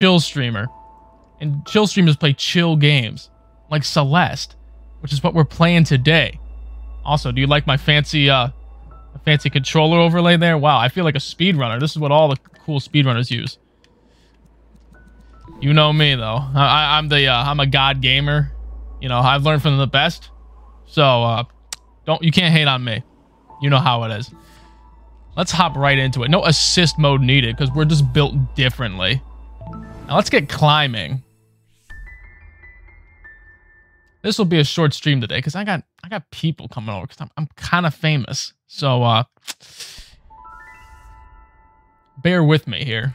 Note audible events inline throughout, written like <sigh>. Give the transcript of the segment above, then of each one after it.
chill streamer. And chill streamers play chill games. Like Celeste, which is what we're playing today. Also, do you like my fancy uh fancy controller overlay there? Wow, I feel like a speedrunner. This is what all the cool speedrunners use. You know me though. I, am the uh, I'm a god gamer. You know, I've learned from the best. So uh don't you can't hate on me. You know how it is. Let's hop right into it. No assist mode needed because we're just built differently. Now let's get climbing. This will be a short stream today because I got I got people coming over because I'm I'm kind of famous. So uh bear with me here.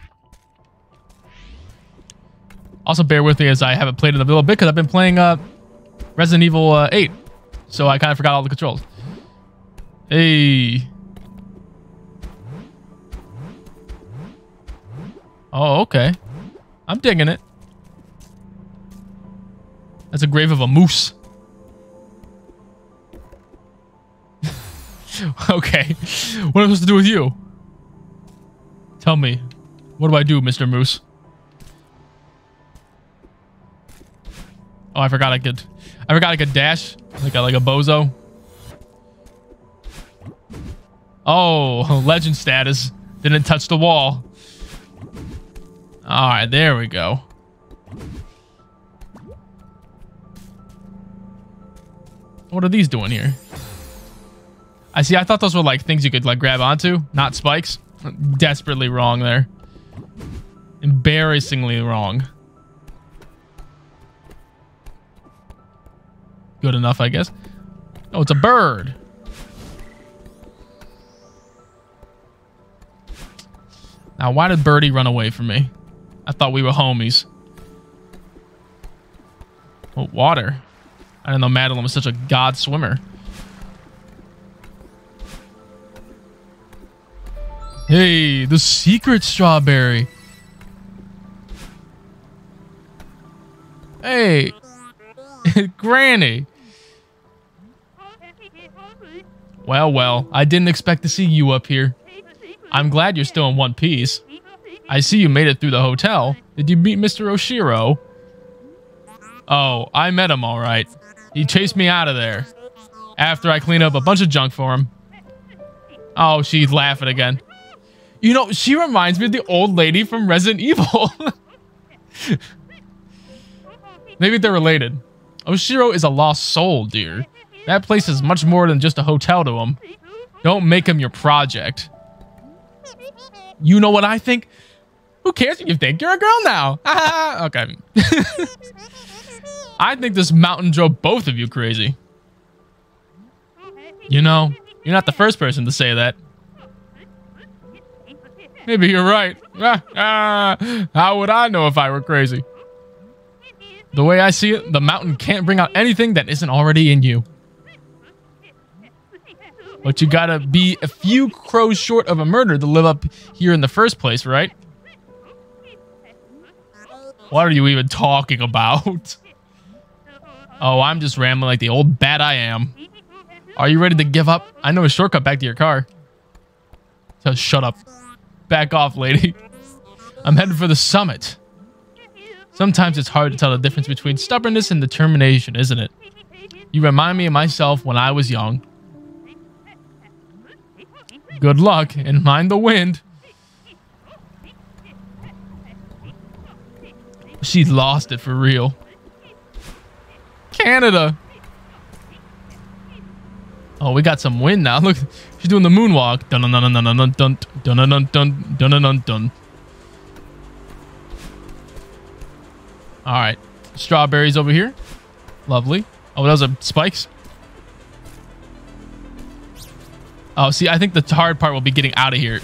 Also bear with me as I haven't played it a little bit because I've been playing uh Resident Evil uh, 8. So I kind of forgot all the controls. Hey. Oh, okay. I'm digging it. That's a grave of a moose. <laughs> okay. What am I supposed to do with you? Tell me. What do I do, Mr. Moose? Oh, I forgot I could... I forgot I could dash. Like a, like a bozo. Oh, <laughs> legend status. Didn't touch the wall. All right, there we go. What are these doing here? I see. I thought those were like things you could like grab onto, not spikes. Desperately wrong there. Embarrassingly wrong. Good enough, I guess. Oh, it's a bird. Now, why did Birdie run away from me? I thought we were homies. Oh, water. I didn't know Madeline was such a god swimmer. Hey, the secret strawberry. Hey, <laughs> Granny. Well, well, I didn't expect to see you up here. I'm glad you're still in one piece. I see you made it through the hotel. Did you meet Mr. Oshiro? Oh, I met him all right. He chased me out of there. After I cleaned up a bunch of junk for him. Oh, she's laughing again. You know, she reminds me of the old lady from Resident Evil. <laughs> Maybe they're related. Oshiro is a lost soul, dear. That place is much more than just a hotel to him. Don't make him your project. You know what I think? Who cares if you think you're a girl now? <laughs> okay. <laughs> I think this mountain drove both of you crazy. You know, you're not the first person to say that. Maybe you're right. <laughs> how would I know if I were crazy? The way I see it, the mountain can't bring out anything that isn't already in you. But you gotta be a few crows short of a murder to live up here in the first place, right? What are you even talking about? <laughs> Oh, I'm just rambling like the old bat I am. Are you ready to give up? I know a shortcut back to your car. So shut up. Back off, lady. <laughs> I'm headed for the summit. Sometimes it's hard to tell the difference between stubbornness and determination, isn't it? You remind me of myself when I was young. Good luck and mind the wind. She lost it for real. Canada. Oh, we got some wind now. <laughs> Look, she's doing the moonwalk. Dun dun dun dun dun dun dun dun dun dun dun dun dun. All right, strawberries over here. Lovely. Oh, those are spikes. Oh, see, I think the hard part will be getting out of here.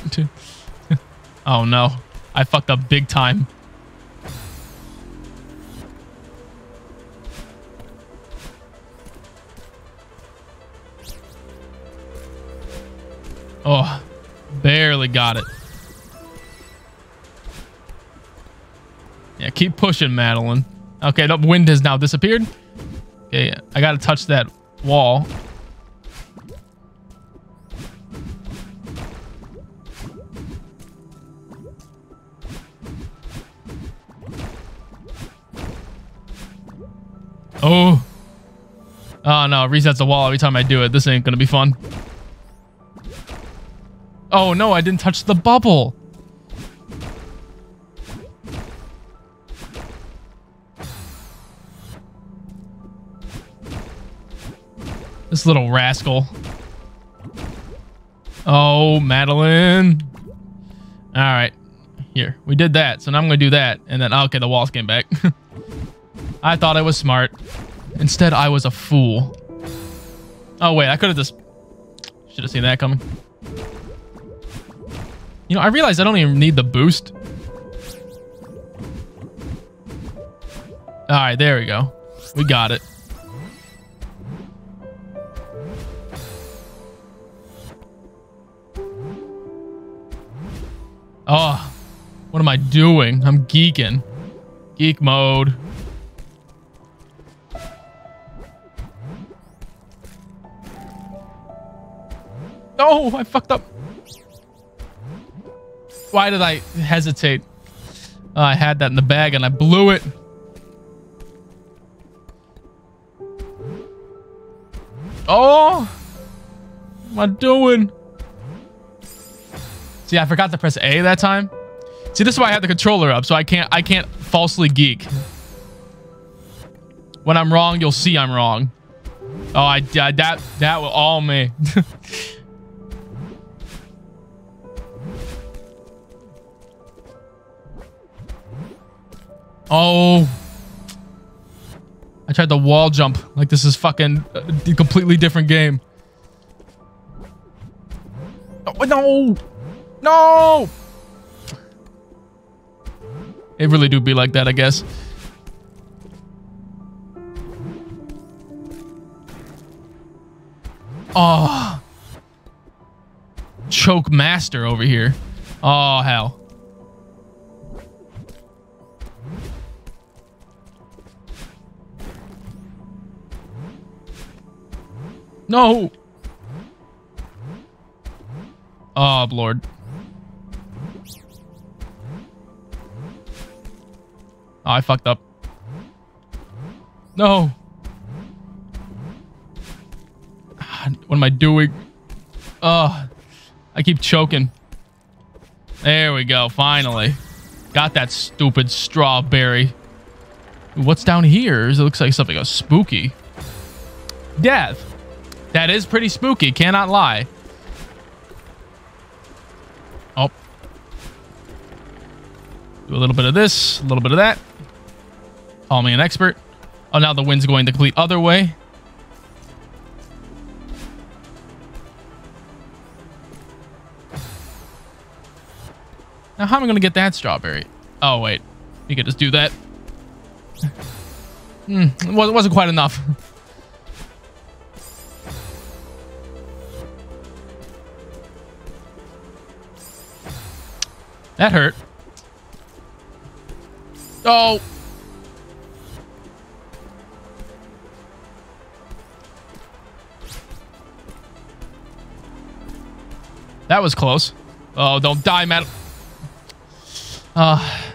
oh, no. I fucked up big time. Oh, barely got it. Yeah, keep pushing, Madeline. Okay, the wind has now disappeared. Okay, I gotta touch that wall. Oh. Oh, no. Resets the wall every time I do it. This ain't gonna be fun. Oh no, I didn't touch the bubble. This little rascal. Oh, Madeline. All right. Here, we did that. So now I'm going to do that. And then, okay, the walls came back. <laughs> I thought I was smart. Instead, I was a fool. Oh, wait, I could have just... Should have seen that coming. You know, I realized I don't even need the boost. All right, there we go. We got it. Oh, what am I doing? I'm geeking. Geek mode. No, I fucked up. Why did I hesitate? Oh, I had that in the bag and I blew it. Oh, what am I doing? See, I forgot to press A that time. See, this is why I have the controller up, so I can't I can't falsely geek. When I'm wrong, you'll see I'm wrong. Oh, I, I that that was all me. <laughs> oh. I tried the wall jump like this is fucking a completely different game. Oh, no. No! It really do be like that, I guess. Oh. Choke master over here. Oh, hell. No. Oh, Lord. Oh, I fucked up. No. What am I doing? Oh, I keep choking. There we go. Finally. Got that stupid strawberry. What's down here? It looks like something spooky. Death. That is pretty spooky. Cannot lie. Oh. Do a little bit of this. A little bit of that. Call me an expert. Oh, now the wind's going the complete other way. Now, how am I going to get that strawberry? Oh, wait. You could just do that. Hmm, it wasn't quite enough. <laughs> that hurt. Oh. That was close. Oh, don't die, Madeline. Uh,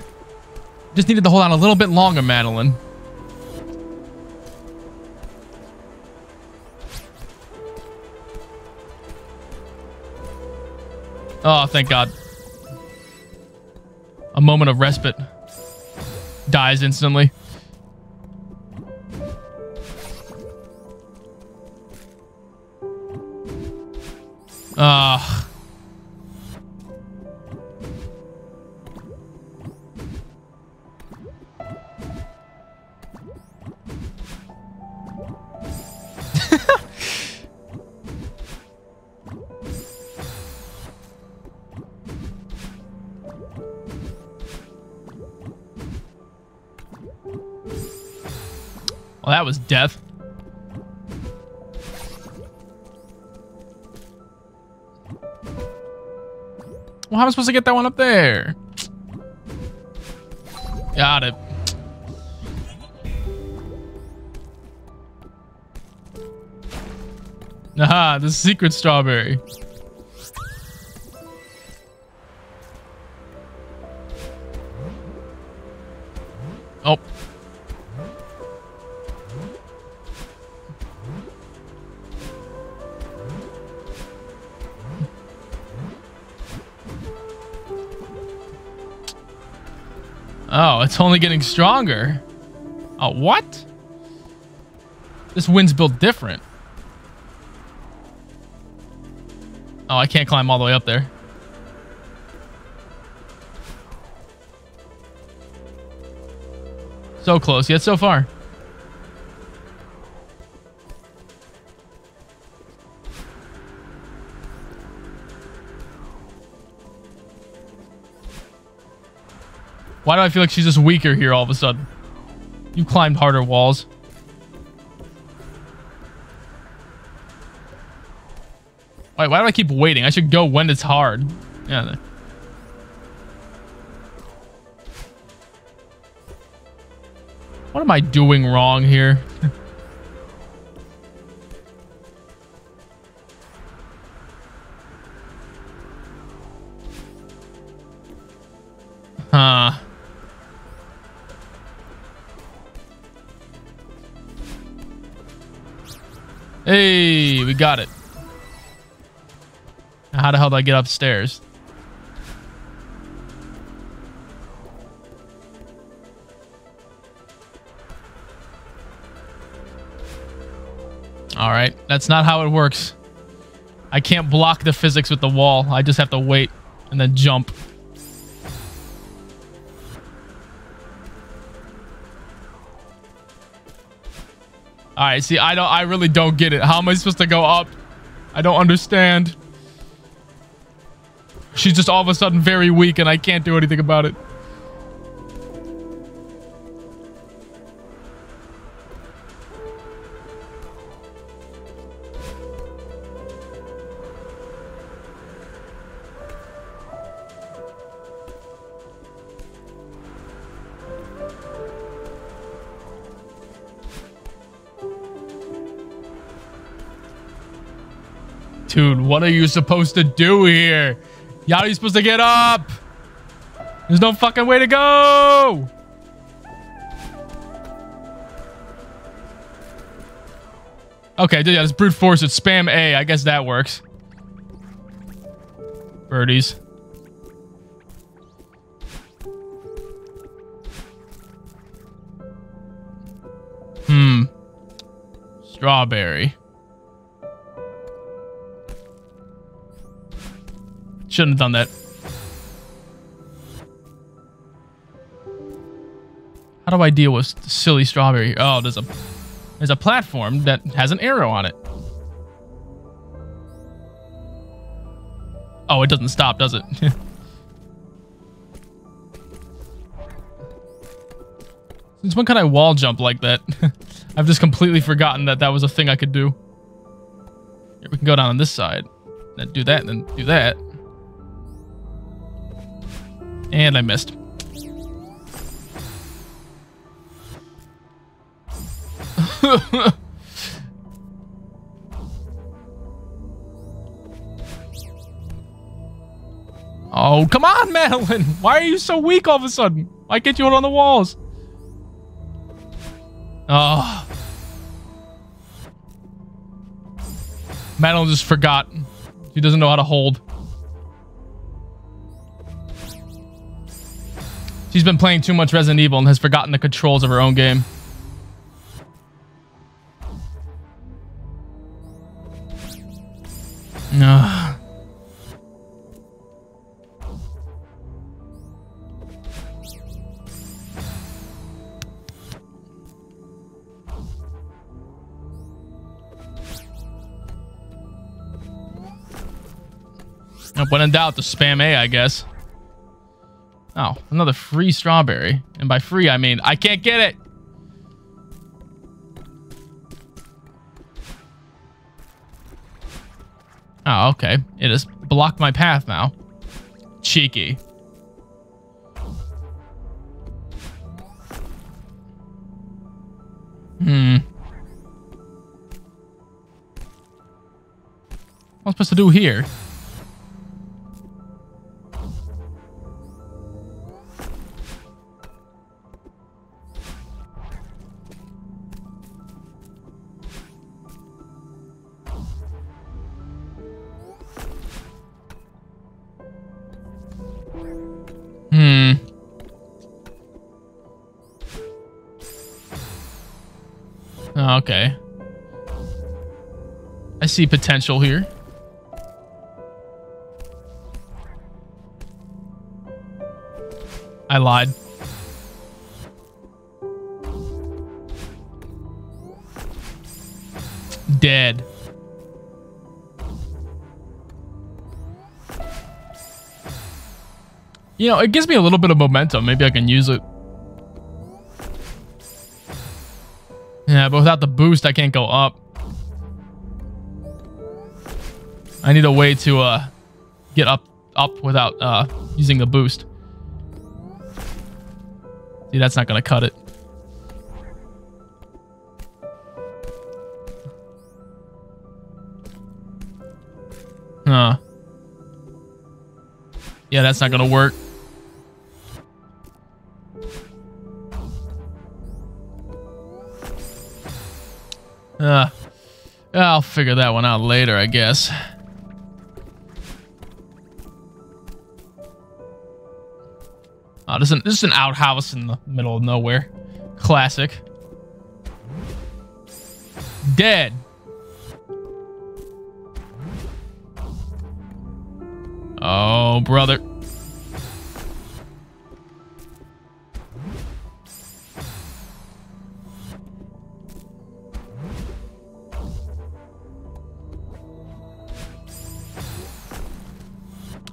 just needed to hold on a little bit longer, Madeline. Oh, thank God. Moment of respite. Dies instantly. How am I supposed to get that one up there? Got it. Aha, the secret strawberry. Oh, it's only getting stronger. Oh, what? This wind's built different. Oh, I can't climb all the way up there. So close, yet so far. Why do I feel like she's just weaker here all of a sudden? You climbed harder walls. Wait, why do I keep waiting? I should go when it's hard. Yeah. What am I doing wrong here? <laughs> got it. How the hell do I get upstairs? All right, that's not how it works. I can't block the physics with the wall. I just have to wait and then jump. All right, see, I don't, I really don't get it. How am I supposed to go up? I don't understand. She's just all of a sudden very weak and I can't do anything about it. Dude, what are you supposed to do here? How are you supposed to get up? There's no fucking way to go! Okay, yeah, let's brute force it. Spam A. I guess that works. Birdies. Hmm. Strawberry. Shouldn't have done that. How do I deal with silly strawberry? Oh, there's a there's a platform that has an arrow on it. Oh, it doesn't stop, does it? <laughs> Since when can I wall jump like that? <laughs> I've just completely forgotten that that was a thing I could do. Here, we can go down on this side. Then do that, and then do that. And I missed. <laughs> oh, come on, Madeline. Why are you so weak all of a sudden? Why can't you hold on the walls? Oh. Madeline just forgot. She doesn't know how to hold. She's been playing too much Resident Evil and has forgotten the controls of her own game. <sighs> Ugh. When in doubt, the spam A, I guess. Oh, another free strawberry. And by free, I mean I can't get it. Oh, okay. It has blocked my path now. Cheeky. Hmm. What am I supposed to do here? See potential here. I lied. Dead. You know, it gives me a little bit of momentum. Maybe I can use it. Yeah, but without the boost, I can't go up. I need a way to uh, get up up without uh, using the boost. See, that's not to cut it. Huh. Yeah, that's not to work. Uh, I'll figure that one out later, I guess. This is, an, this is an outhouse in the middle of nowhere. Classic. Dead. Oh, brother.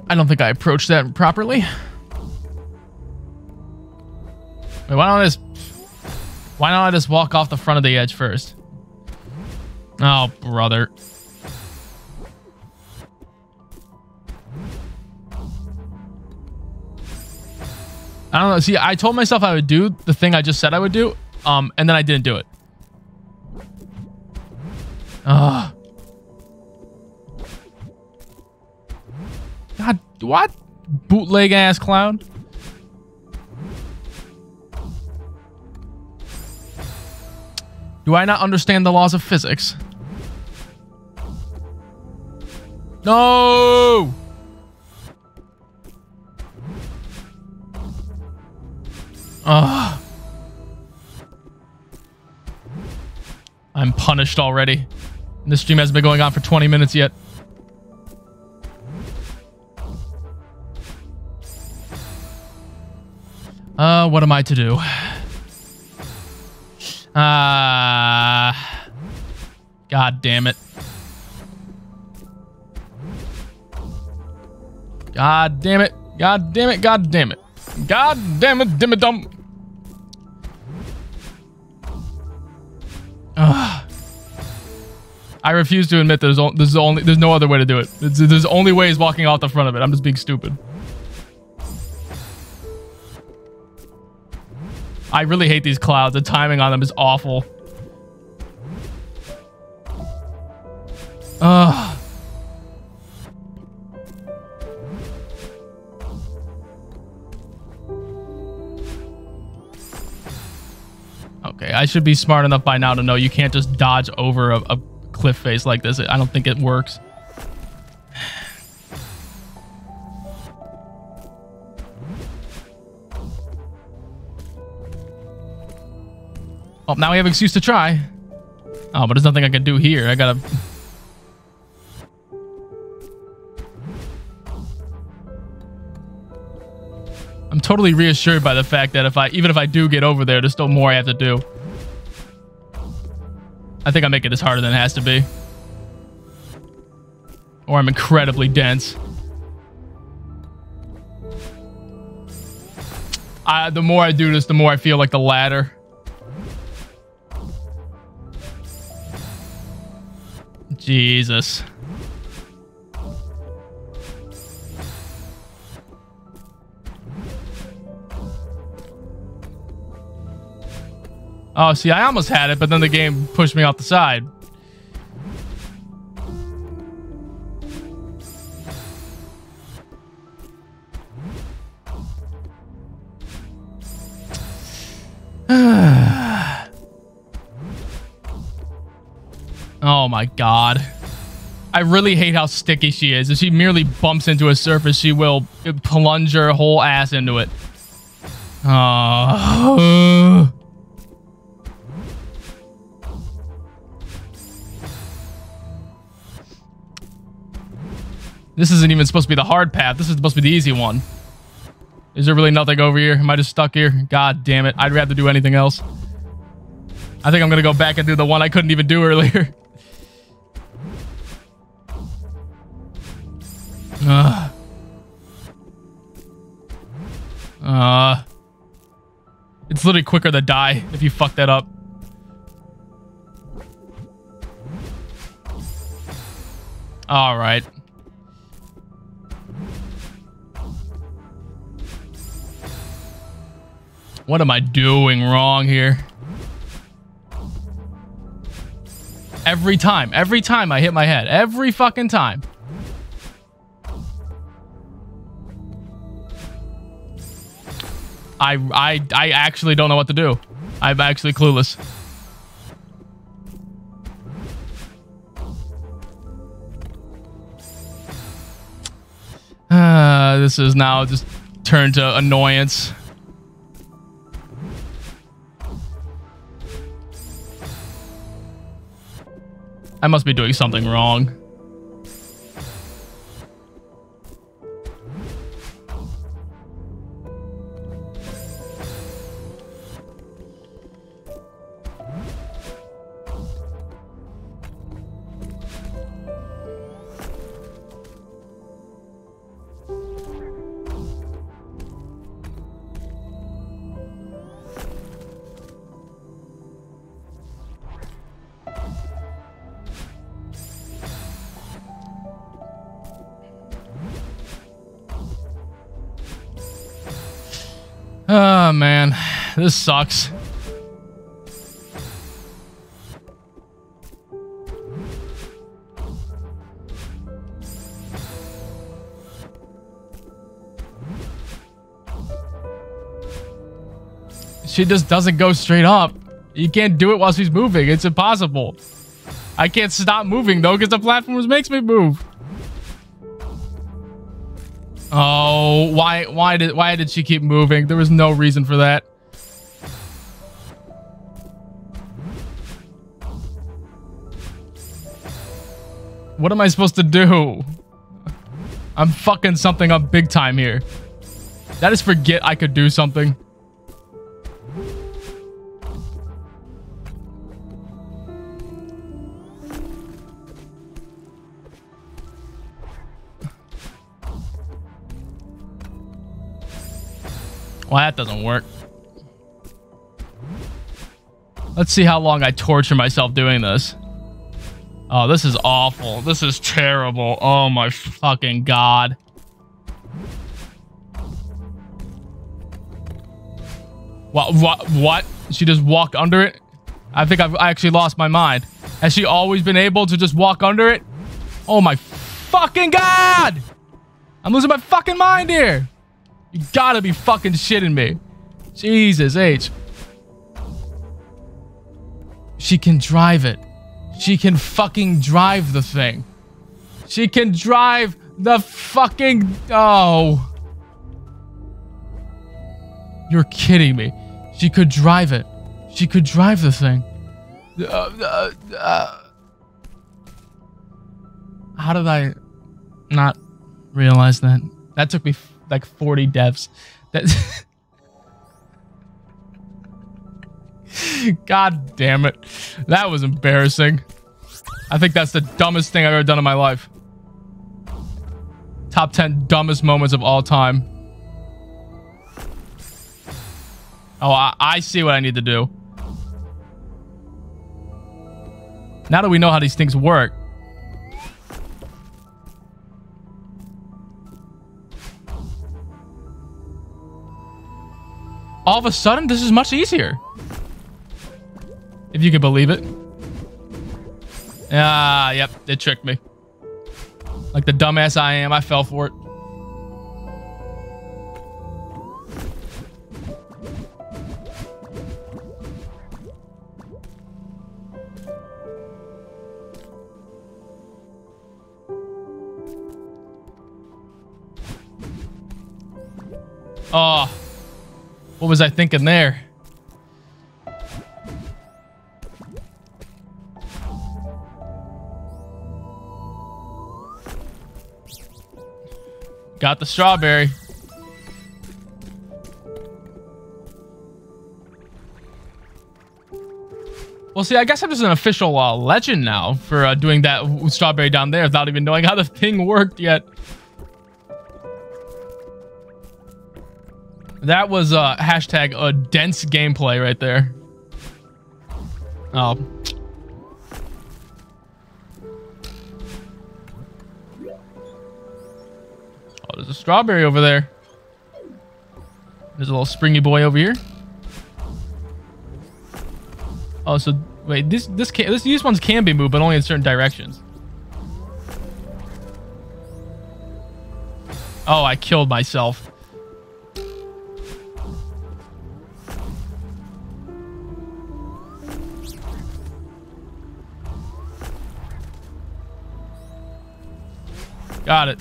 I don't think I approached that properly. Wait, why don't I just... Why don't I just walk off the front of the edge first? Oh, brother. I don't know. See, I told myself I would do the thing I just said I would do, um, and then I didn't do it. Ugh. God, what? Bootleg ass clown. Do I not understand the laws of physics? No! Ugh. I'm punished already. And This stream hasn't been going on for 20 minutes yet. Uh, what am I to do? <sighs> Ah. God damn it. God damn it. God damn it. God damn it. God damn it. Dim it dum. Ugh. I refuse to admit there's, there's only there's no other way to do it. There's, there's only ways walking off the front of it. I'm just being stupid. I really hate these clouds. The timing on them is awful. Ugh. Okay, I should be smart enough by now to know you can't just dodge over a, a cliff face like this. I don't think it works. Oh, now we have an excuse to try. Oh, but there's nothing I can do here. I gotta... totally reassured by the fact that if I, even if I do get over there, there's still more I have to do. I think I make it this harder than it has to be. Or I'm incredibly dense. I, the more I do this, the more I feel like the latter. Jesus. Oh, see, I almost had it, but then the game pushed me off the side. Oh my god. I really hate how sticky she is. If she merely bumps into a surface, she will plunge her whole ass into it. Oh. This isn't even supposed to be the hard path. This is supposed to be the easy one. Is there really nothing over here? Am I just stuck here? God damn it. I'd rather do anything else. I think I'm going to go back and do the one I couldn't even do earlier. <laughs> Ugh. Uh, it's literally quicker to die if you fuck that up. All right. What am I doing wrong here? Every time. Every time I hit my head. Every fucking time. I, I, I actually don't know what to do. I'm actually clueless. <sighs> Uh, this is now just turned to annoyance. I must be doing something wrong. Oh, man. This sucks. She just doesn't go straight up. You can't do it while she's moving. It's impossible. I can't stop moving, though, because the platforms makes me move. Why why did why did she keep moving? There was no reason for that. What am I supposed to do? I'm fucking something up big time here. That is forget I could do something. Well, that doesn't work. Let's see how long I torture myself doing this. Oh, this is awful. This is terrible. Oh my fucking god. What, what, what? She just walked under it? I think I've actually lost my mind. Has she always been able to just walk under it? Oh my fucking god! I'm losing my fucking mind here. You gotta be fucking shitting me. Jesus H. She can drive it. She can fucking drive the thing. She can drive the fucking... Oh. You're kidding me. She could drive it. She could drive the thing. Uh, uh, uh. How did I not realize that? That took me like 40 deaths. That <laughs> God damn it. That was embarrassing. I think that's the dumbest thing I've ever done in my life. Top 10 dumbest moments of all time. Oh, I, I see what I need to do. Now that we know how these things work, all of a sudden, this is much easier. If you can believe it. Ah, yep, it tricked me. Like the dumbass I am, I fell for it. Oh. What was I thinking there? Got the strawberry. Well, see, I guess I'm just an official uh, legend now for uh, doing that strawberry down there without even knowing how the thing worked yet. That was uh, hashtag a dense gameplay right there. Oh. Oh, there's a strawberry over there. There's a little springy boy over here. Oh, so wait, this this can this these ones can be moved, but only in certain directions. Oh, I killed myself. Got it.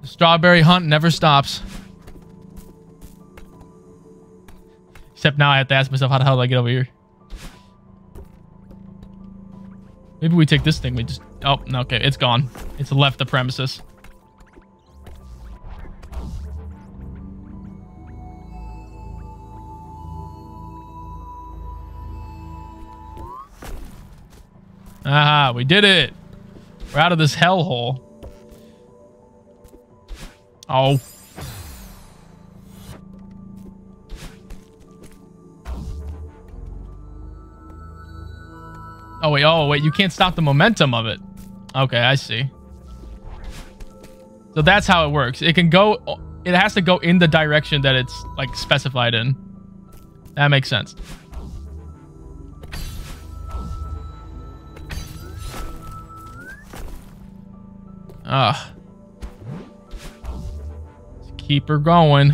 The strawberry hunt never stops. Except now I have to ask myself, how the hell do I get over here? Maybe we take this thing. We just... Oh, no, okay. It's gone. It's left the premises. Aha, we did it. We're out of this hellhole. Oh. Oh, wait. Oh, wait. You can't stop the momentum of it. Okay, I see. So that's how it works. It can go... It has to go in the direction that it's, like, specified in. That makes sense. Ugh. Let's keep her going.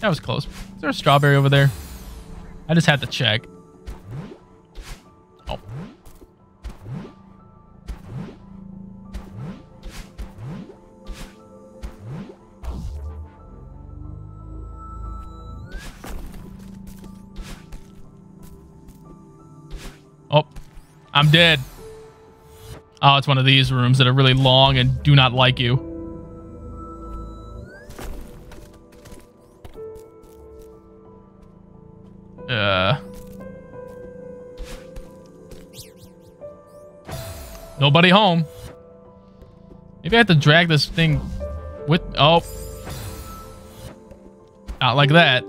That was close. Is there a strawberry over there? I just had to check. Oh. Oh, I'm dead. Oh, it's one of these rooms that are really long and do not like you. Uh. Nobody home. Maybe I have to drag this thing with... Oh. Not like that.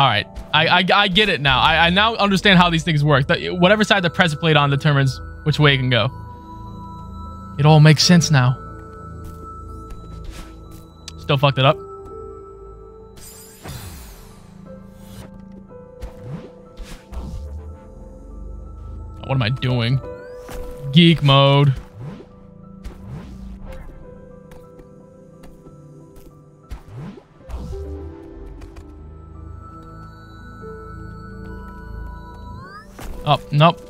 All right. I, I, I get it now. I, I now understand how these things work. The, whatever side the pressure plate on determines which way it can go. It all makes sense now. Still fucked it up. What am I doing? Geek mode. Nope.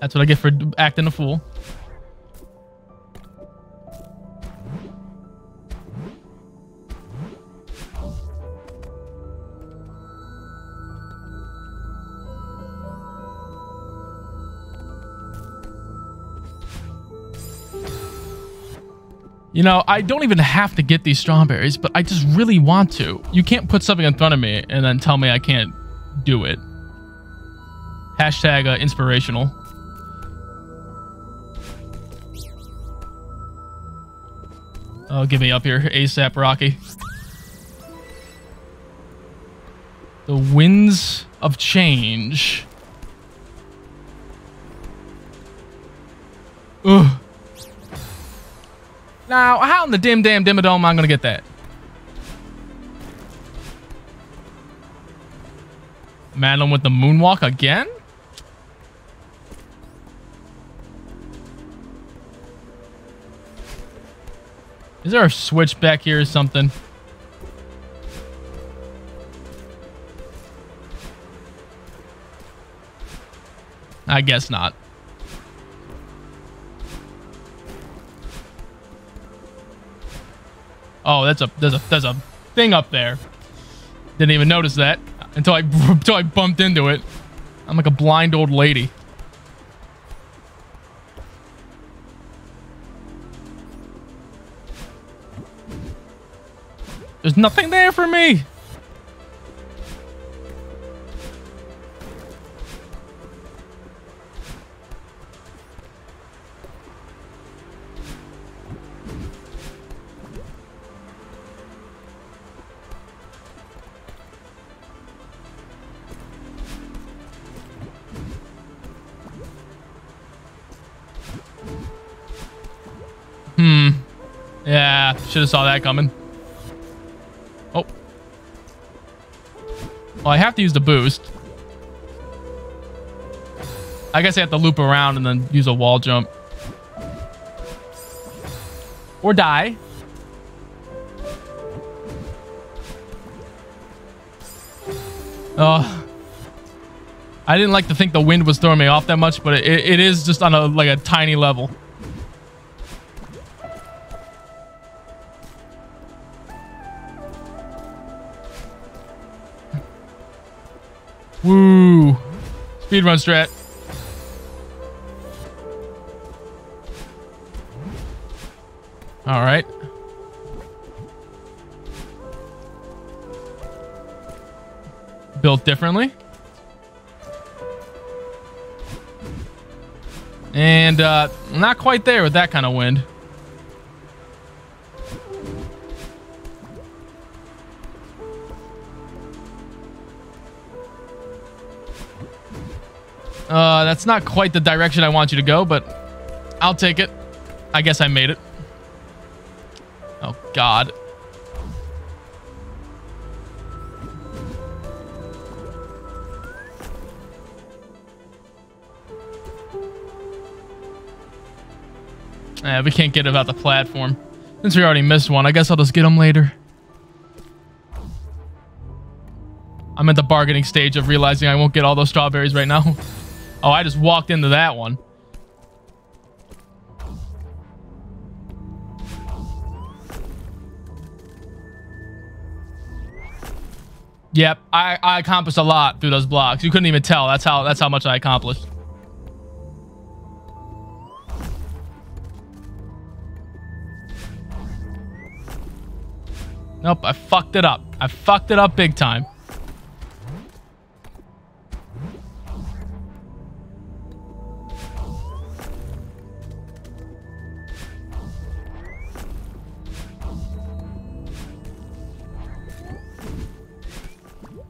That's what I get for acting a fool. You know, I don't even have to get these strawberries, but I just really want to. You can't put something in front of me and then tell me I can't do it. Hashtag uh, inspirational. Oh, give me up here, ASAP Rocky. The winds of change. Ugh. Now, how in the dim damn dimmadome am I gonna get that? Madeline with the moonwalk again? Is there a switch back here or something? I guess not. Oh, that's a there's a there's a thing up there. Didn't even notice that until I <laughs> until I bumped into it. I'm like a blind old lady. Nothing there for me. Hmm. Yeah, should have saw that coming. Well, I have to use the boost. I guess I have to loop around and then use a wall jump. Or die. Oh. I didn't like to think the wind was throwing me off that much, but it, it is just on a like a tiny level. Speedrun strat. All right. Built differently. And uh, not quite there with that kind of wind. Uh, that's not quite the direction I want you to go, but I'll take it. I guess I made it. Oh, God. Yeah, we can't get about the platform. Since we already missed one, I guess I'll just get them later. I'm at the bargaining stage of realizing I won't get all those strawberries right now. <laughs> Oh, I just walked into that one. Yep, I, I accomplished a lot through those blocks. You couldn't even tell. That's how that's how much I accomplished. Nope, I fucked it up. I fucked it up big time.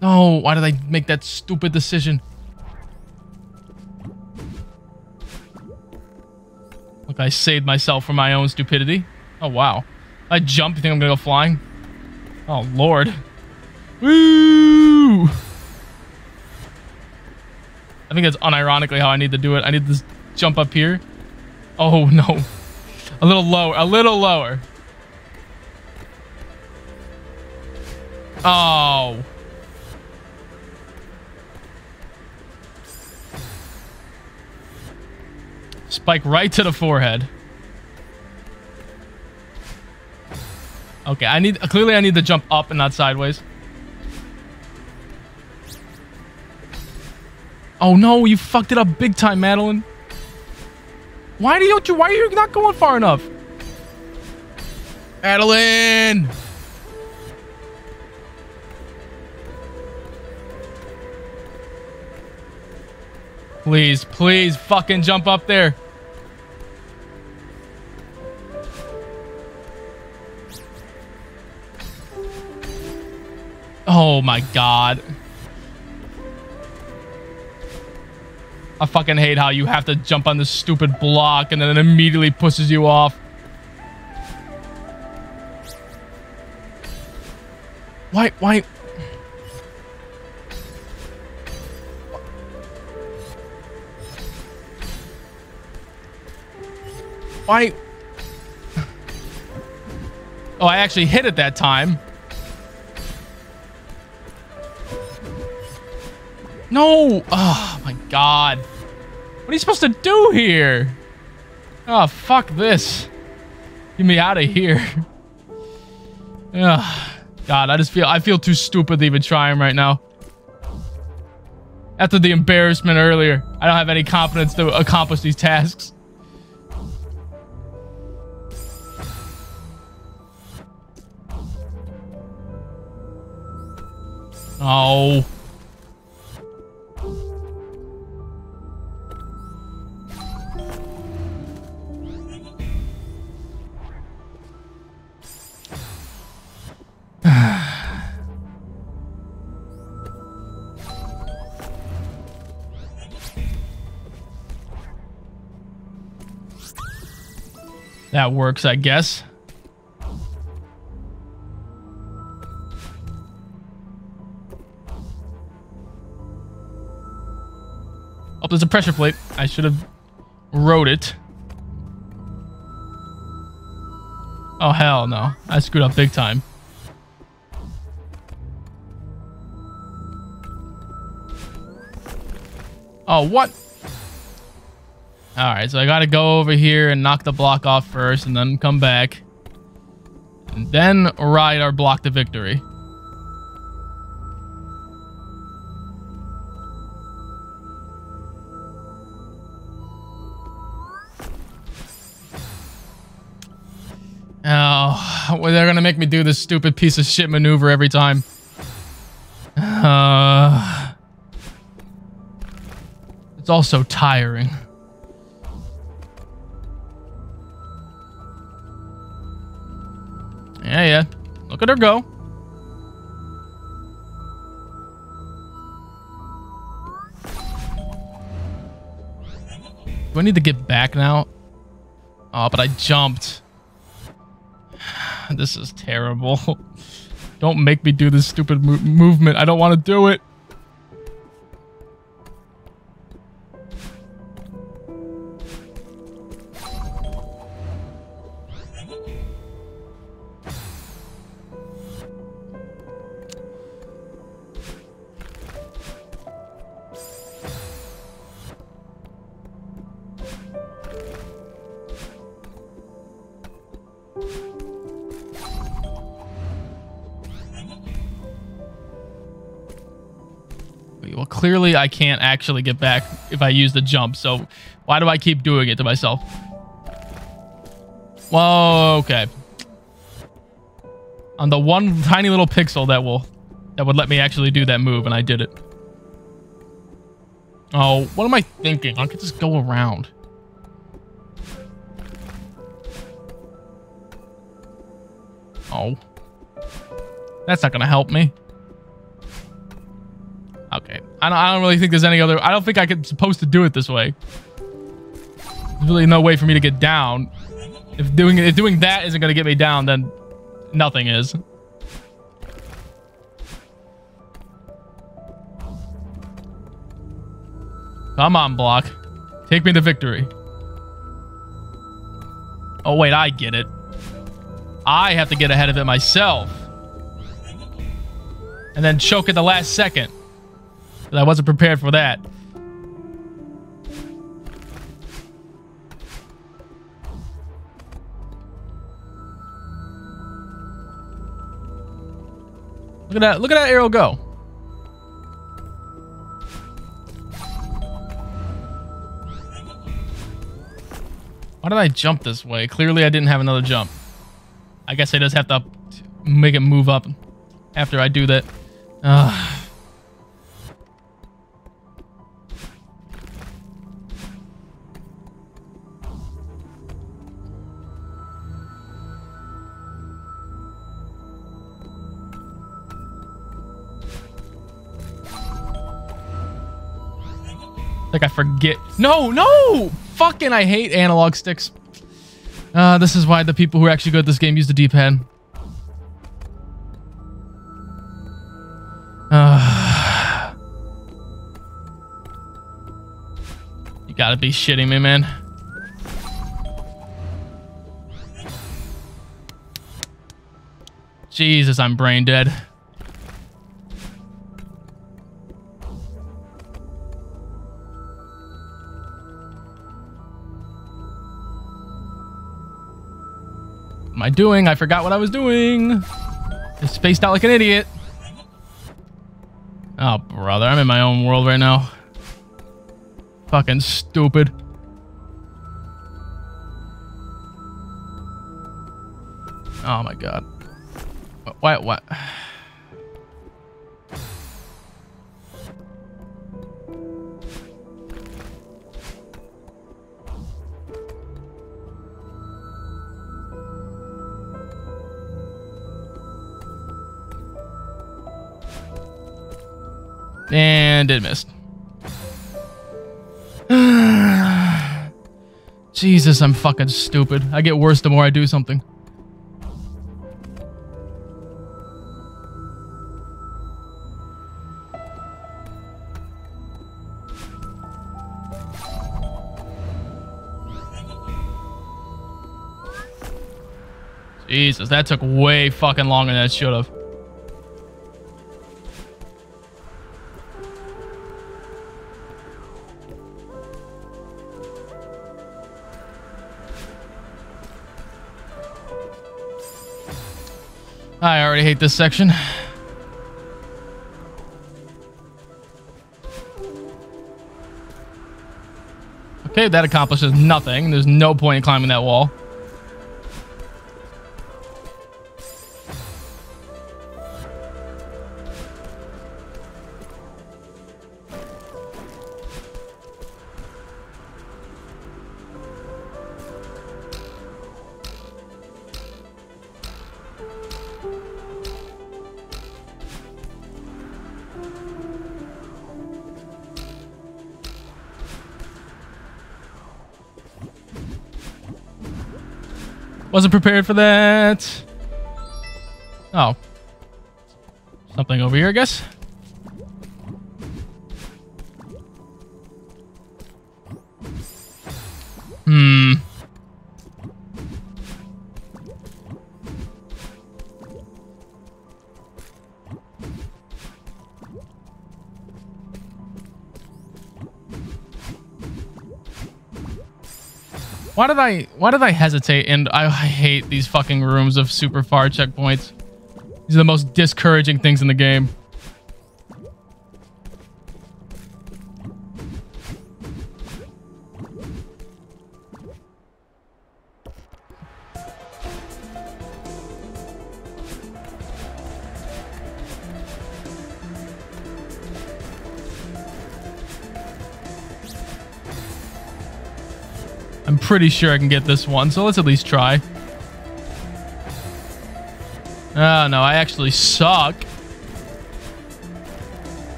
No, why did I make that stupid decision? Look, I saved myself from my own stupidity. Oh, wow. I jump, you think I'm gonna go flying? Oh, Lord. Woo! I think that's unironically how I need to do it. I need to jump up here. Oh, no. A little lower. A little lower. Oh. Spike right to the forehead. Okay, I need clearly I need to jump up and not sideways. Oh no, you fucked it up big time, Madeline. Why don't you why are you not going far enough? Madeline! Please, please fucking jump up there. Oh my god. I fucking hate how you have to jump on this stupid block and then it immediately pushes you off. Why, why, Why? Oh, I actually hit it that time. No! Oh, my God. What are you supposed to do here? Oh, fuck this. Get me out of here. Ugh. <laughs> Ah, God, I just feel I feel too stupid to even try him right now. After the embarrassment earlier, I don't have any confidence to accomplish these tasks. Oh. <sighs> that works, I guess. Oh, there's a pressure plate. I should have wrote it. Oh, hell no. I screwed up big time. Oh, what? Alright, so I gotta go over here and knock the block off first and then come back. And then ride our block to victory. They're gonna make me do this stupid piece of shit maneuver every time. Uh, it's all so tiring. Yeah, yeah. Look at her go. Do I need to get back now? Oh, but I jumped. <laughs> This is terrible. <laughs> Don't make me do this stupid mo movement. I don't want to do it. I can't actually get back if I use the jump, so why do I keep doing it to myself? Whoa, okay. On the one tiny little pixel that will that would let me actually do that move, and I did it. Oh, what am I thinking? I could just go around. Oh. That's not gonna help me. Okay. I don't, I don't really think there's any other... I don't think I could supposed to do it this way. There's really no way for me to get down. If doing if doing that isn't going to get me down, then nothing is. Come on, block. Take me to victory. Oh, wait, I get it. I have to get ahead of it myself. And then choke at the last second. I wasn't prepared for that. Look at that. Look at that arrow go. Why did I jump this way? Clearly I didn't have another jump. I guess I just have to make it move up after I do that. Ugh. Like I forget. No, no! Fucking I hate analog sticks. Uh, this is why the people who are actually good at this game use the D-pad. Uh, <sighs> you gotta be shitting me, man. Jesus, I'm brain dead. Am I doing? I forgot what I was doing. spaced out like an idiot. Oh, brother. I'm in my own world right now. Fucking stupid. Oh my god. What? What? And it missed. <sighs> Jesus, I'm fucking stupid. I get worse the more I do something. Jesus, that took way fucking longer than it should have. Already hate this section. Okay, that accomplishes nothing. There's no point in climbing that wall. Wasn't prepared for that. Oh. Something over here, I guess. Why did I why did I hesitate? And I, I hate these fucking rooms of super far checkpoints. These are the most discouraging things in the game. Pretty sure I can get this one, so let's at least try. Oh, no, I actually suck.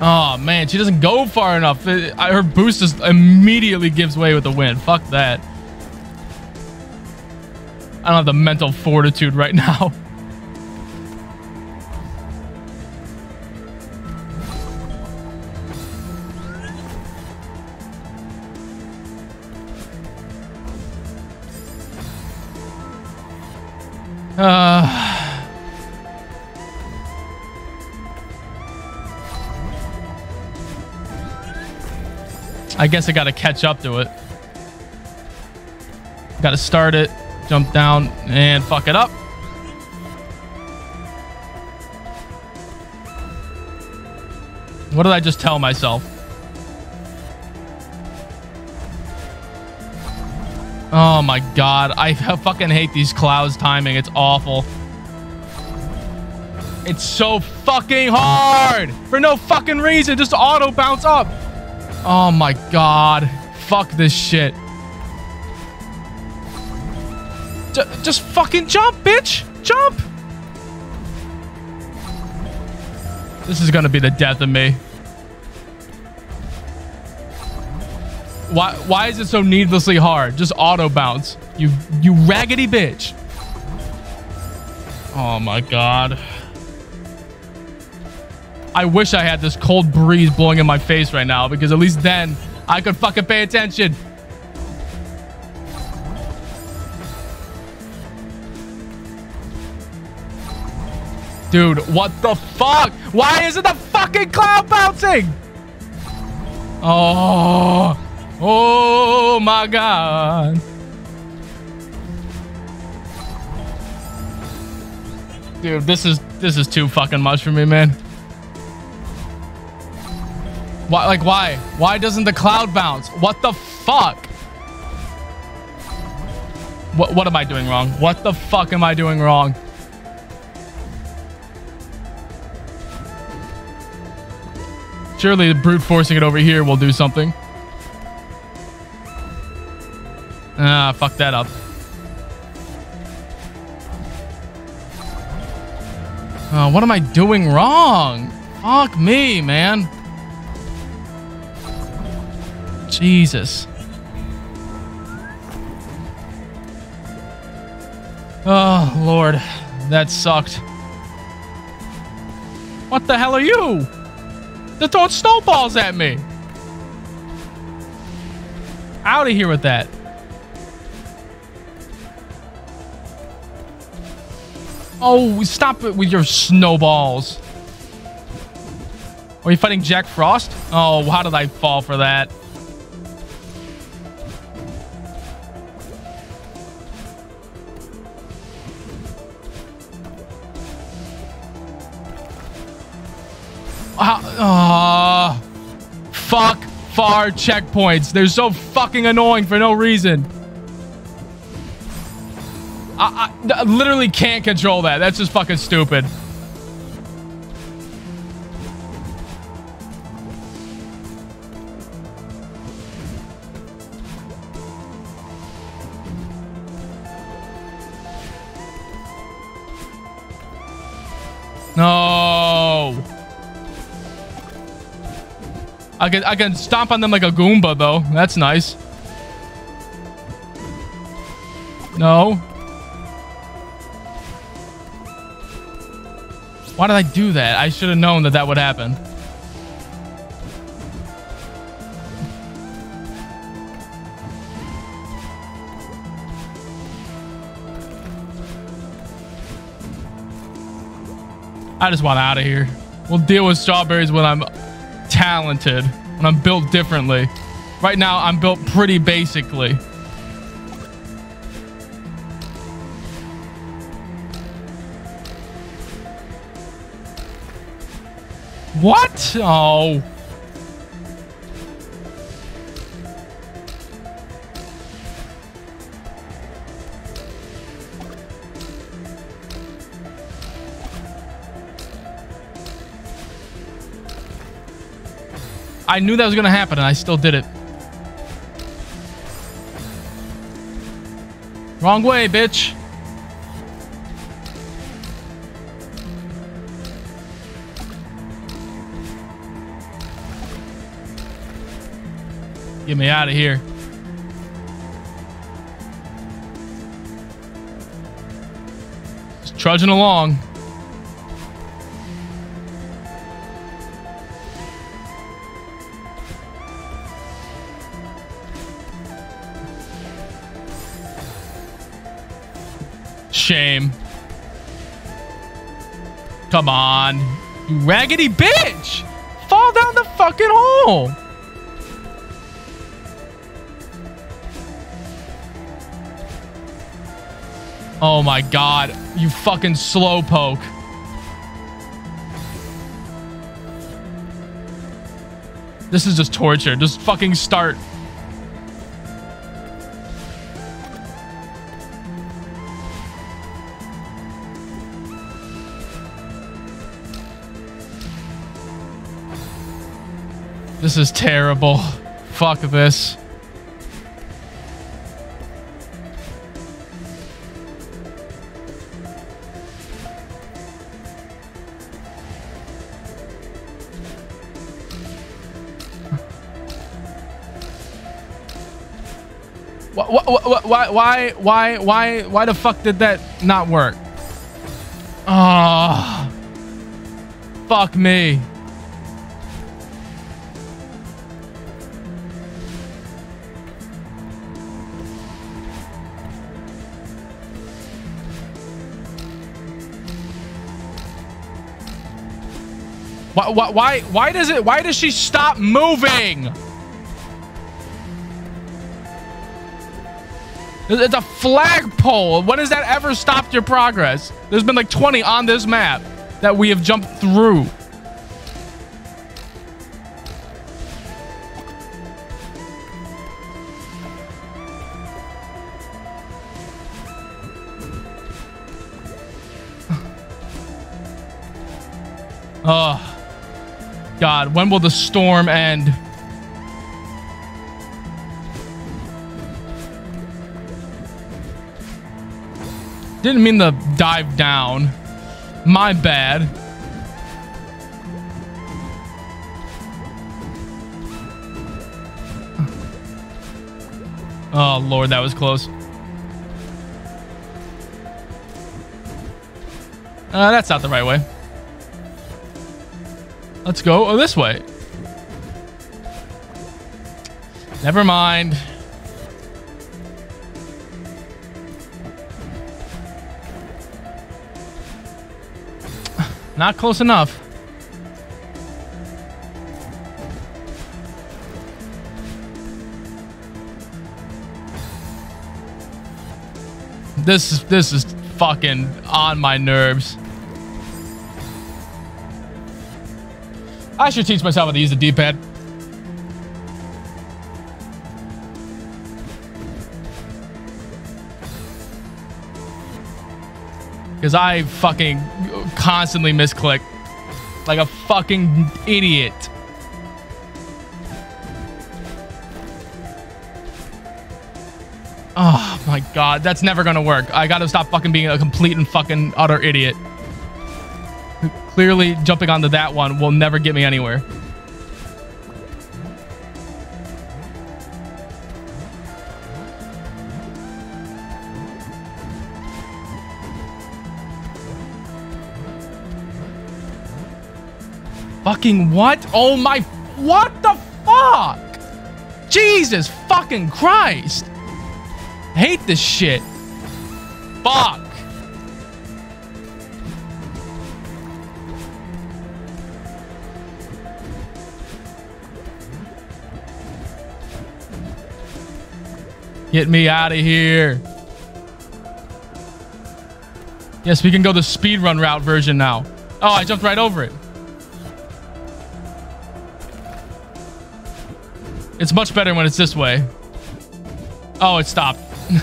Oh, man, she doesn't go far enough. It, I, her boost just immediately gives way with the wind. Fuck that. I don't have the mental fortitude right <laughs> now. I guess I got to catch up to it. Got to start it, jump down, and fuck it up. What did I just tell myself? Oh my god. I <laughs> fucking hate these clouds timing. It's awful. It's so fucking hard for no fucking reason. Just auto bounce up. Oh my god. Fuck this shit. J just fucking jump, bitch. Jump. This is gonna be the death of me. Why why is it so needlessly hard? Just auto bounce. You you raggedy bitch. Oh my god. I wish I had this cold breeze blowing in my face right now because at least then I could fucking pay attention. Dude, what the fuck? Why isn't the fucking cloud bouncing? Oh. Oh my God. Dude, this is this is too fucking much for me, man. Why like why? Why doesn't the cloud bounce? What the fuck? What what am I doing wrong? What the fuck am I doing wrong? Surely brute forcing it over here will do something. Ah, fuck that up. Uh, what am I doing wrong? Fuck me, man. Jesus. Oh, Lord. That sucked. What the hell are you? They're throwing snowballs at me. Out of here with that. Oh, stop it with your snowballs. Are you fighting Jack Frost? Oh, how did I fall for that? Checkpoints. They're so fucking annoying for no reason. I, I, I literally can't control that. That's just fucking stupid. I can I can stomp on them like a Goomba though. That's nice. No. Why did I do that? I should have known that that would happen. I just want out of here. We'll deal with strawberries when I'm talented, when I'm built differently. Right now, I'm built pretty basically. What? Oh. I knew that was going to happen and I still did it. Wrong way, bitch. Get me out of here. Just trudging along. Shame. Come on. You raggedy bitch! Fall down the fucking hole! Oh my god. You fucking slowpoke. This is just torture. Just fucking start. This is terrible. Fuck this. Why, why, why, why, why the fuck did that not work? Ah, oh, fuck me. Why, why, why, does it, why does she stop moving? It's a flagpole. When has that ever stopped your progress? There's been like 20 on this map that we have jumped through. <laughs> Oh, God, when will the storm end? Didn't mean to dive down. My bad. Oh, Lord, that was close. Uh, that's not the right way. Let's go oh, this way. Never mind. Not close enough. This is this is fucking on my nerves. I should teach myself how to use the D-pad. Because I fucking constantly misclick. Like a fucking idiot. Oh my god, that's never gonna work. I gotta stop fucking being a complete and fucking utter idiot. <laughs> Clearly, jumping onto that one will never get me anywhere. Fucking what? Oh my... What the fuck? Jesus fucking Christ. I hate this shit. Fuck. Get me out of here. Yes, we can go the speedrun route version now. Oh, I jumped right over it. It's much better when it's this way. Oh, it stopped. <laughs>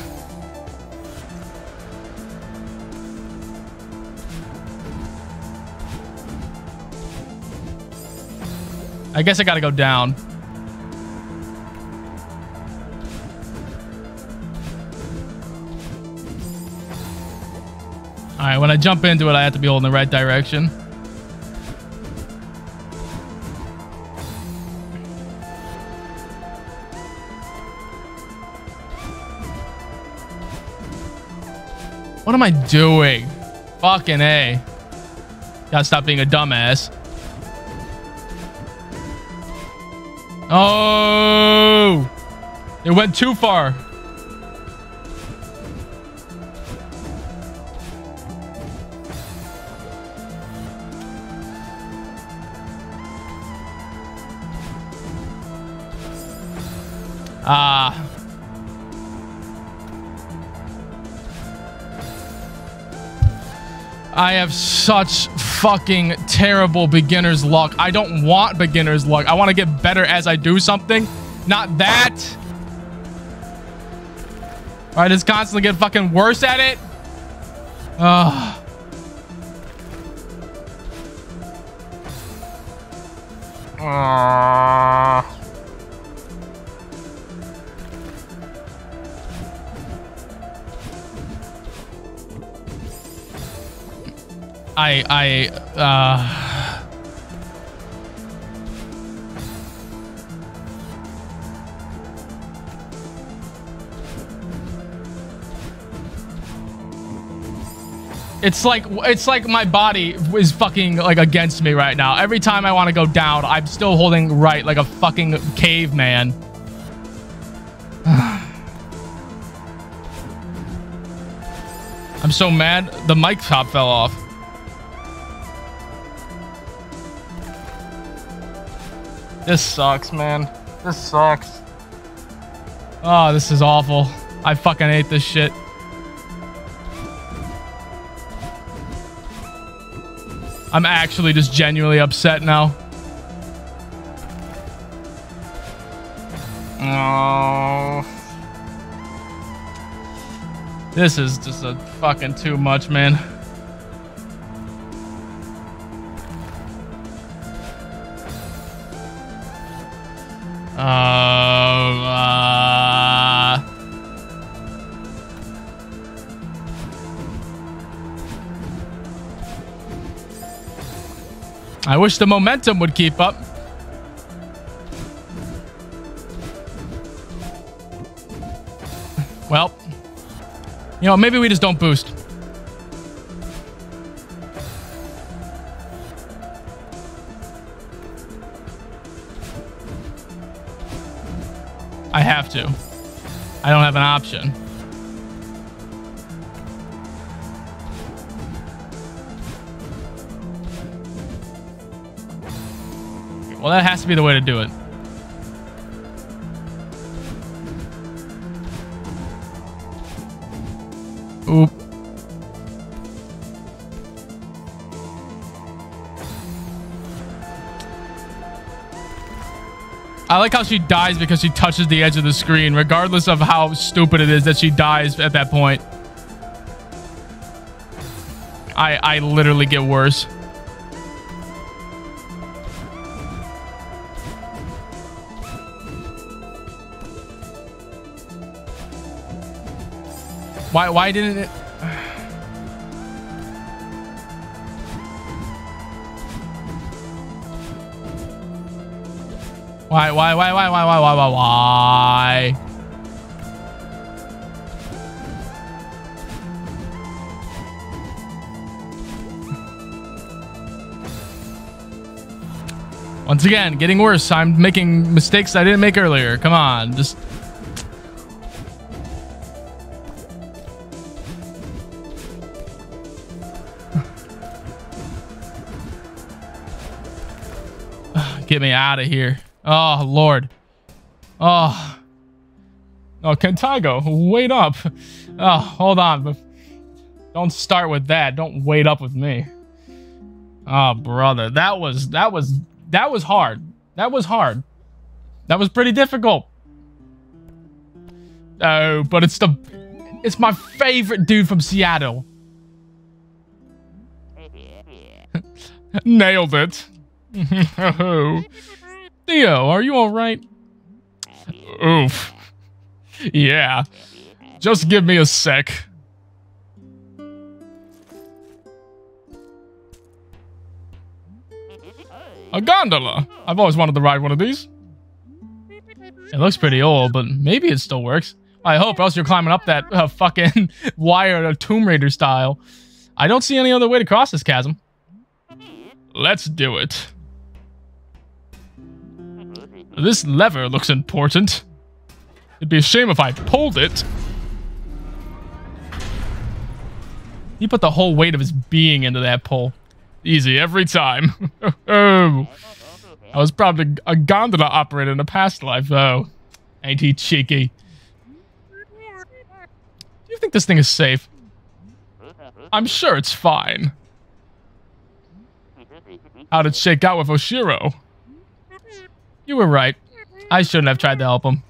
I guess I gotta go down. All right, when I jump into it, I have to be holding the right direction. What am I doing? Fucking A. Gotta stop being a dumbass. Oh! It went too far. Have such fucking terrible beginner's luck. I don't want beginner's luck. I want to get better as I do something. Not that. Right, just constantly get fucking worse at it. Ugh. Uh. I, I, uh... It's like it's like my body is fucking like against me right now. Every time I want to go down, I'm still holding right like a fucking caveman. <sighs> I'm so mad. The mic top fell off. This sucks, man. This sucks. Oh, this is awful. I fucking hate this shit. I'm actually just genuinely upset now. Oh. This is just a fucking too much, man. Uh, uh, I wish the momentum would keep up. <laughs> Well, you know, maybe we just don't boost. I have to. I don't have an option. Well, that has to be the way to do it. I like how she dies because she touches the edge of the screen, regardless of how stupid it is that she dies at that point. I I literally get worse. Why why didn't it Why, why, why, why, why, why, why, why, why? Once again, getting worse. I'm making mistakes I didn't make earlier. Come on, just... <sighs> Get me out of here. Ah, ah. Oh, Lord. Oh. Oh, Kentaiga, wait up. Oh, hold on. Don't start with that. Don't wait up with me. Oh, brother. That was, that was, that was hard. That was hard. That was pretty difficult. Oh, but it's the, it's my favorite dude from Seattle. <laughs> Nailed it. <laughs> Oh. Theo, are you all right? Oof. Yeah. Just give me a sec. A gondola. I've always wanted to ride one of these. It looks pretty old, but maybe it still works. I hope, else you're climbing up that uh, fucking <laughs> wire Tomb Raider style. I don't see any other way to cross this chasm. Let's do it. This lever looks important. It'd be a shame if I pulled it. He put the whole weight of his being into that pull. Easy every time. <laughs> oh. I was probably a gondola operator in a past life, though. Ain't he cheeky? Do you think this thing is safe? I'm sure it's fine. How'd it shake out with Oshiro? You were right. I shouldn't have tried to help him.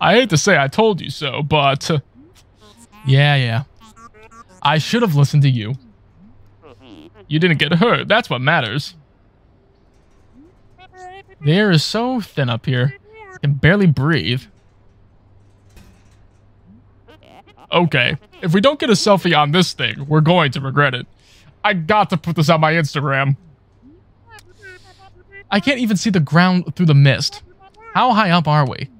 I hate to say I told you so, but... Uh, yeah, yeah. I should have listened to you. You didn't get hurt. That's what matters. The air is so thin up here. I can barely breathe. Okay, if we don't get a selfie on this thing, we're going to regret it. I got to put this on my Instagram. I can't even see the ground through the mist. How high up are we?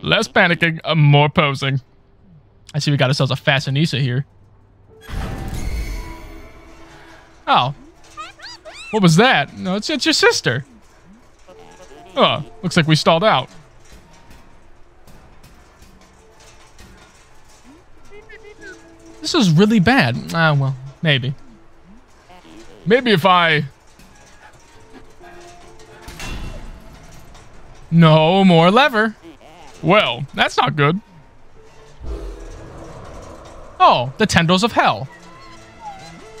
Less panicking, uh, more posing. I see we got ourselves a fashionista here. Oh. What was that? No, it's, it's your sister. Oh, looks like we stalled out. This is really bad. Ah, well, maybe. Maybe if I No, more lever. Well, that's not good. Oh, the tendrils of hell.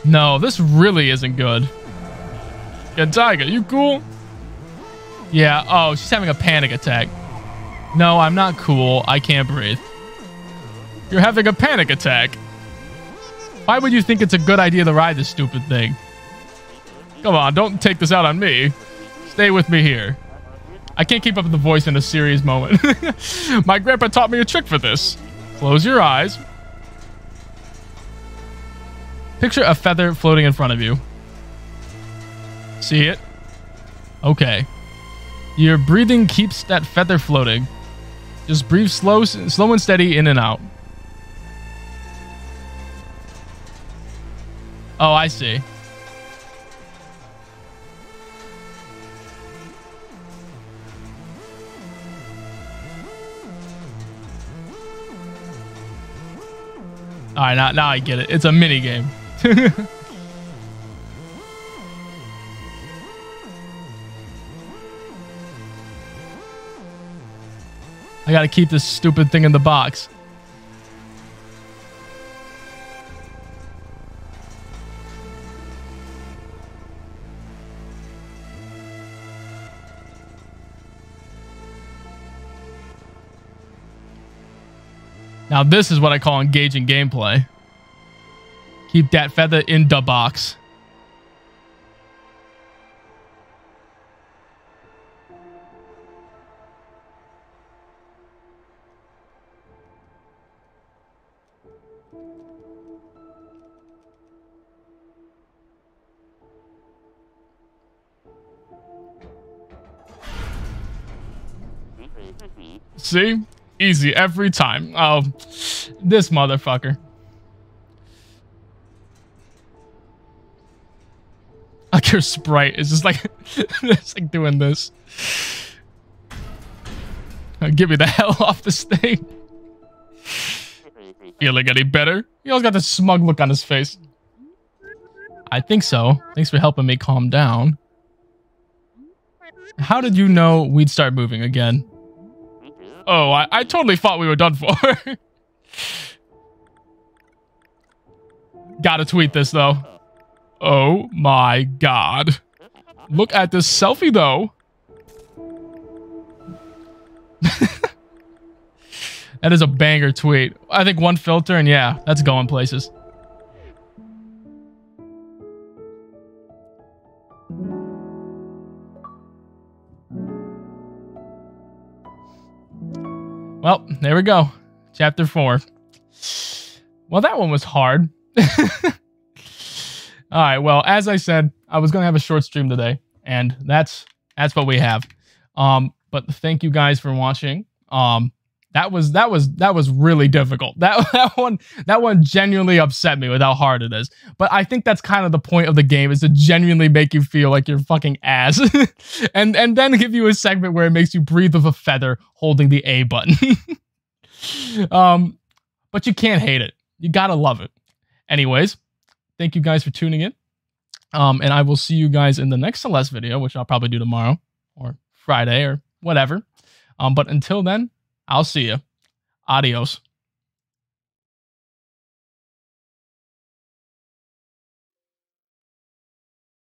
No, this really isn't good. Yeah, Tiger, you cool? Yeah, oh, she's having a panic attack. No, I'm not cool. I can't breathe. You're having a panic attack. Why would you think it's a good idea to ride this stupid thing? Come on, don't take this out on me. Stay with me here. I can't keep up with the voice in a serious moment. <laughs> My grandpa taught me a trick for this. Close your eyes. Picture a feather floating in front of you. See it? Okay. Your breathing keeps that feather floating. Just breathe slow, slow and steady in and out. Oh, I see. All right, now, now I get it. It's a mini game. <laughs> I gotta keep this stupid thing in the box. Now this is what I call engaging gameplay. Keep that feather in the box. See? Easy every time. Oh, this motherfucker. Like your sprite is just like, <laughs> it's like doing this. Uh, get me the <laughs> hell off this thing. Feeling any better? He always got this smug look on his face. I think so. Thanks for helping me calm down. How did you know we'd start moving again? Oh, I, I totally thought we were done for. <laughs> Gotta tweet this, though. Oh my god. Look at this selfie, though. <laughs> that is a banger tweet. I think one filter, and yeah, that's going places. Well, there we go. Chapter four. Well, that one was hard. <laughs> All right. Well, as I said, I was gonna have a short stream today, and that's that's what we have. Um, but thank you guys for watching. Um, that was that was that was really difficult. <laughs> That that one that one genuinely upset me with how hard it is. But I think that's kind of the point of the game is to genuinely make you feel like you're fucking ass, <laughs> and and then give you a segment where it makes you breathe with a feather holding the A button. <laughs> um, but you can't hate it. You gotta love it. Anyways, thank you guys for tuning in. Um, and I will see you guys in the next Celeste video, which I'll probably do tomorrow or Friday or whatever. Um, but until then. I'll see you. Adios.